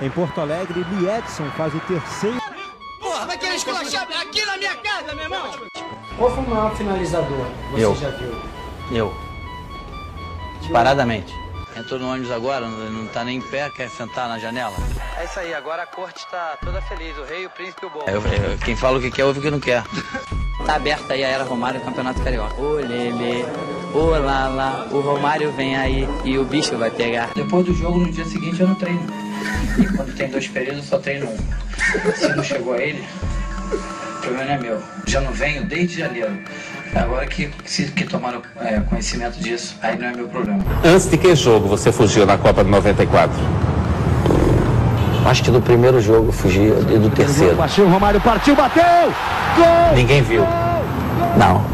Em Porto Alegre, Liedson faz o terceiro. Porra, vai querer esculachar aqui na minha casa, meu irmão? Qual foi o maior finalizador que você Eu. já viu? Eu. Paradamente. Entrou no ônibus agora, não, tá nem em pé, quer sentar na janela. É isso aí, agora a corte tá toda feliz, o rei, o príncipe e o bom. quem fala o que quer, ouve o que não quer. Tá aberta aí a Era Romário Campeonato Carioca. Ô Lele, ô Lala, o Romário vem aí e o bicho vai pegar. Depois do jogo, no dia seguinte, eu não treino. E quando tem dois períodos, eu só treino um. Se não chegou a ele, o problema não é meu. Já não venho desde janeiro. Agora que, se, que tomaram é, conhecimento disso, aí não é meu problema. Antes de que jogo você fugiu na Copa de 94? Acho que do primeiro jogo eu fugi e do terceiro. Partiu, Romário partiu, bateu! Gol! Ninguém viu. Não.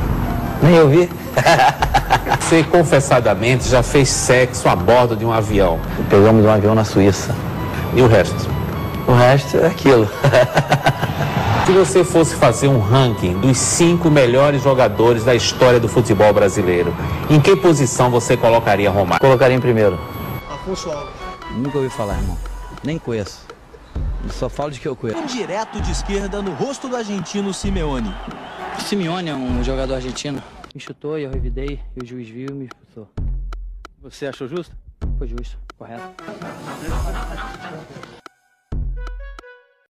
Nem eu vi. Você confessadamente já fez sexo a bordo de um avião. Pegamos um avião na Suíça. E o resto? O resto é aquilo. Se você fosse fazer um ranking dos cinco melhores jogadores da história do futebol brasileiro, em que posição você colocaria Romário? Colocaria em primeiro. Afonso Alves. Nunca ouvi falar, irmão. Nem conheço. Só falo de que eu conheço. Direto de esquerda no rosto do argentino Simeone. O Simeone é um jogador argentino. Me chutou e eu revidei, e o juiz viu e me expulsou. Você achou justo? Foi justo, correto.